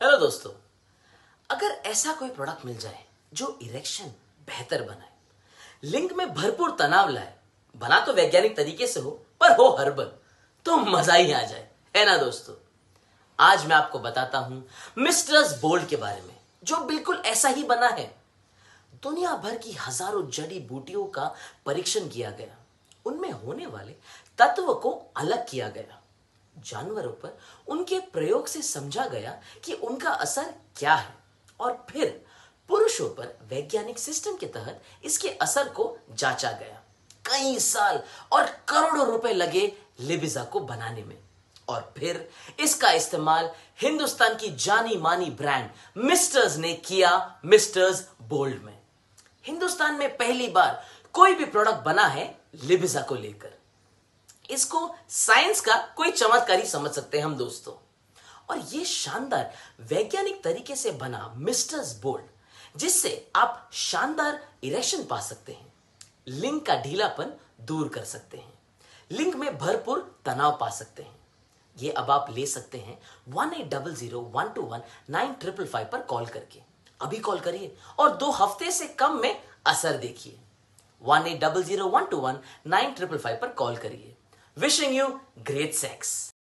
Hello दोस्तों। अगर ऐसा कोई प्रोडक्ट मिल जाए जो इरेक्शन बेहतर बनाए लिंग में भरपूर तनाव लाए, बना तो वैज्ञानिक तरीके से हो, पर हो हर्बल तो मज़ा ही आ जाए। है ना, दोस्तों? आज मैं आपको बताता हूँ मिस्टर्स बोल्ड के बारे में, जो बिल्कुल ऐसा ही बना है। दुनिया भर की हज़ारों जड़ी बूटियों का परीक्षण किया गया। उनमें होने वाले तत्व को अलग किया गया। जानवरों पर उनके प्रयोग से समझा गया कि उनका असर क्या है। और फिर पुरुषों पर वैज्ञानिक सिस्टम के तहत इसके असर को जांचा गया। कई साल और करोड़ों रुपए लगे लिबिजा को बनाने में। और फिर इसका इस्तेमाल हिंदुस्तान की जानी मानी ब्रांड मिस्टर्स ने किया मिस्टर्स बोल्ड में। हिंदुस्तान में पहली बार कोई भी प्रोडक्ट बना है लिबिजा को लेकर। इसको साइंस का कोई चमत्कारी समझ सकते हैं हम दोस्तों। और ये शानदार वैज्ञानिक तरीके से बना मिस्टर्स बोल्ड जिससे आप शानदार इरेक्शन पा सकते हैं लिंग का ढीलापन दूर कर सकते हैं लिंग में भरपूर तनाव पा सकते हैं। ये अब आप ले सकते हैं one eight double zero one two one nine triple five पर कॉल करके। अभी कॉल करिए और दो हफ़्ते से कम में असर देखिए। One eight double zero one two one nine triple five पर कॉल करिए। Wishing you great sex.